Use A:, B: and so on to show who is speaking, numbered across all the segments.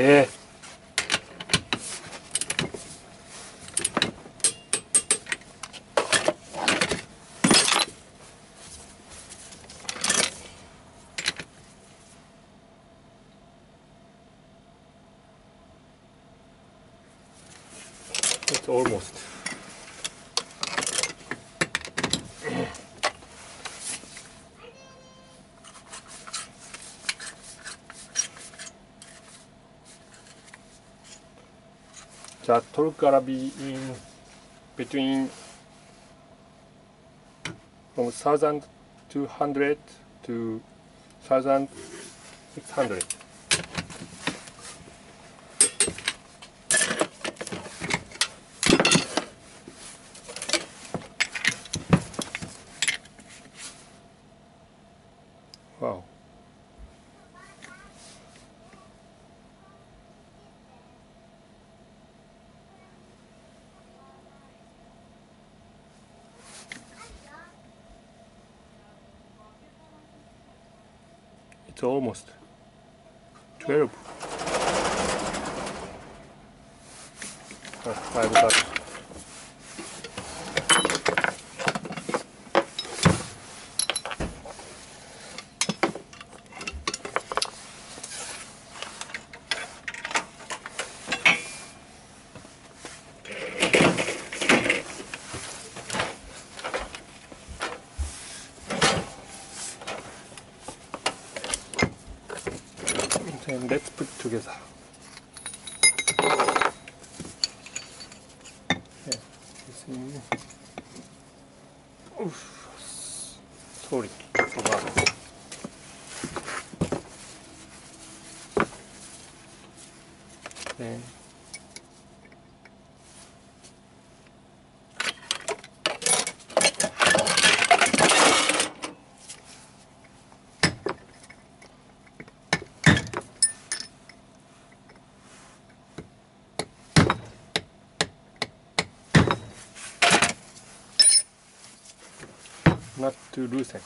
A: ええ It's almost. The torque gonna be in between from 1200 to 1600. It's almost 12. Ah, five o'clock. Then let's put together. Yeah, this in. Oof. Sorry, forgot. Then not to loosen.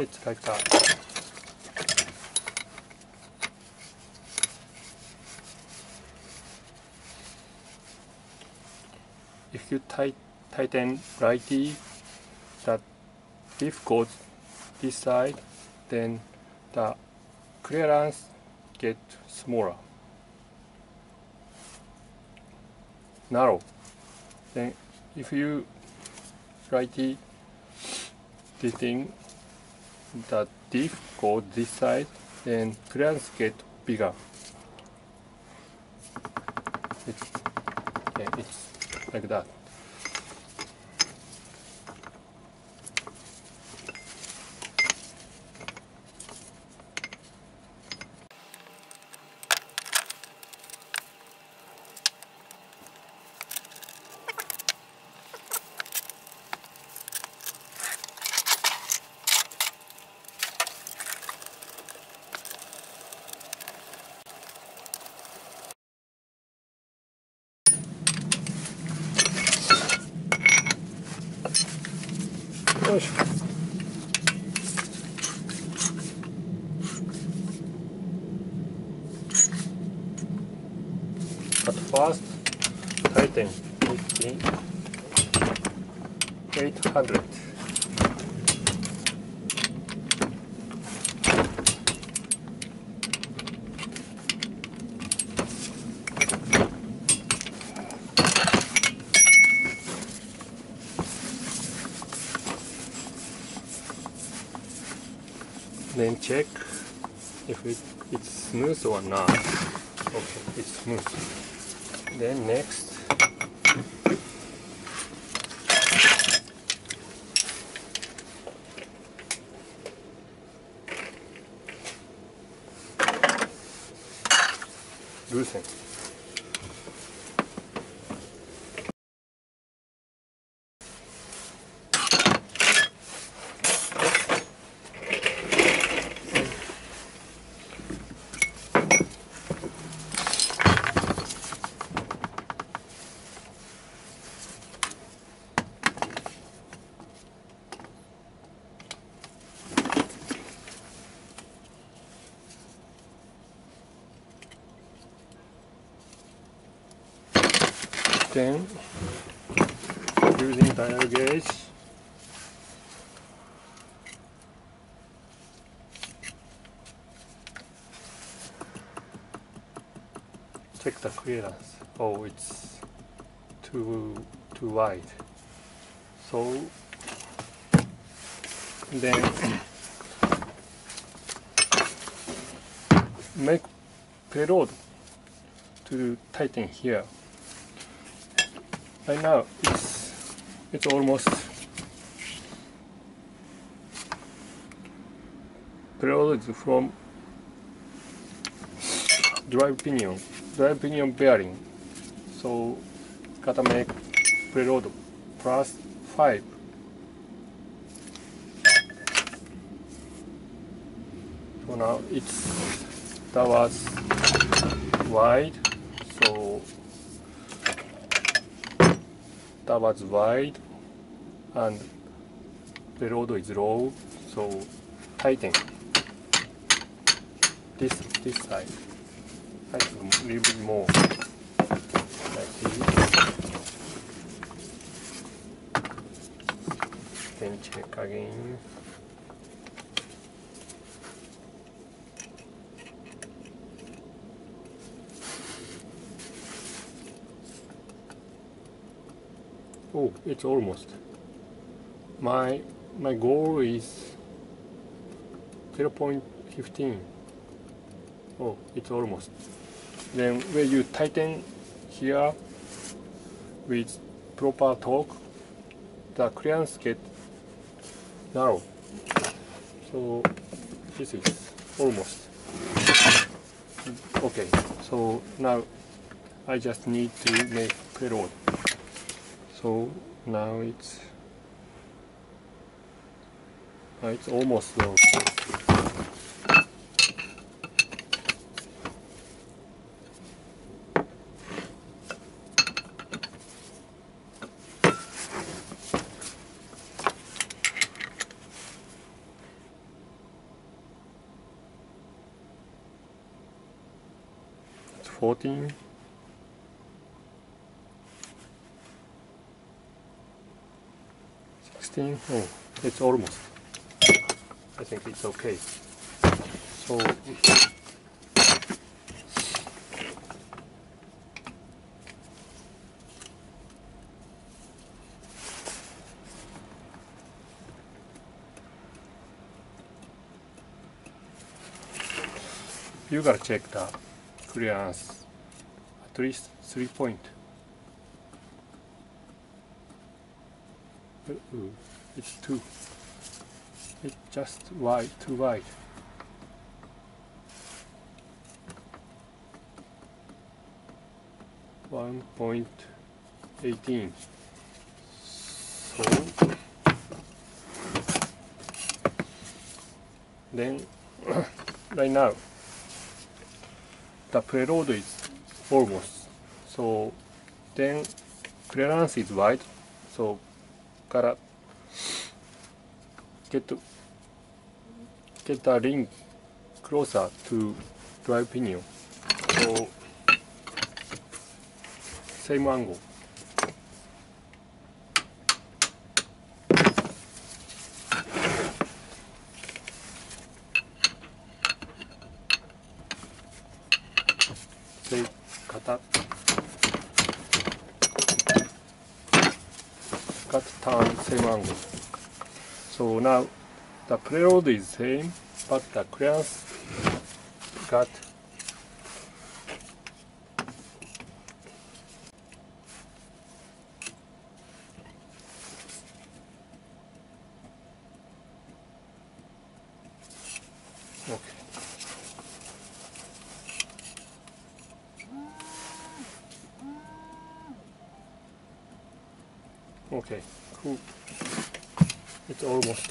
A: It's like that. If you tight, tighten righty, that diff goes this side, then the clearance get smaller, narrow. Then if you righty this thing the diff goes this side, then clearance get bigger. It's, yeah, it's like that. item would be 800. Then check if it, it's smooth or not. Okay, it's smooth. Then next 선생 then using dial gauge check the clearance. Oh it's too too wide. So then make preload to tighten here right now it's it's almost preloaded from drive pinion drive pinion bearing. So gotta make preload plus 5 so now it's that was wide so that was wide and the road is low so tighten this this side tighten a little bit more like this then check again it's almost. My my goal is 0.15 oh it's almost. Then when you tighten here with proper torque the clearance get narrow. So this is almost. Okay so now I just need to make preload so now it's uh, it's almost low it's 14 16 oh it's almost I think it's okay so you gotta check the clearance at least three point It's too it's just wide too wide. One point eighteen. So then right now the preload is almost so then clearance is wide so gotta get to get the ring closer to drive pinion so same angle same angle so now the preload is same but the clearance got okay. Okay cool it's almost.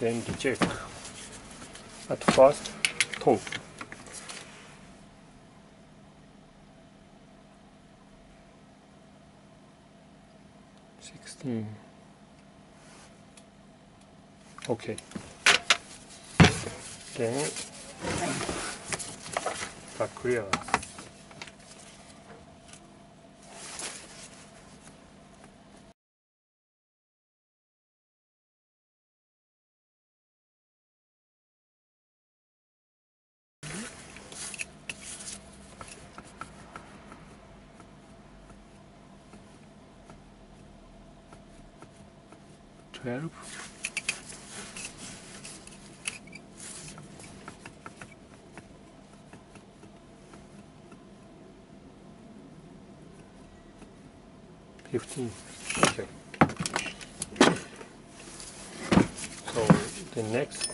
A: Then to check at first top sixteen. Okay Twelve. 15. Okay. So the next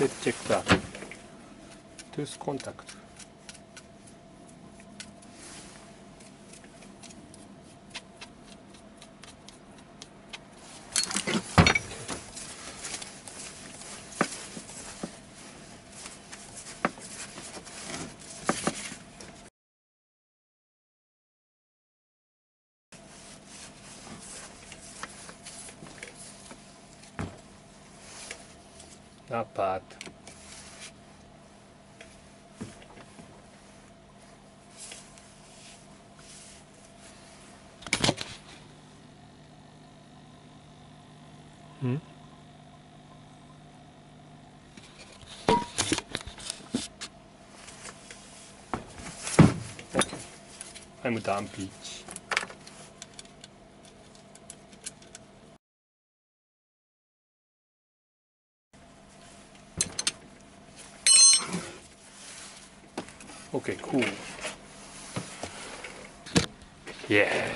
A: let's check that. Tooth contact. Not bad Hmm? I'm done beach. Okay, cool. Yeah.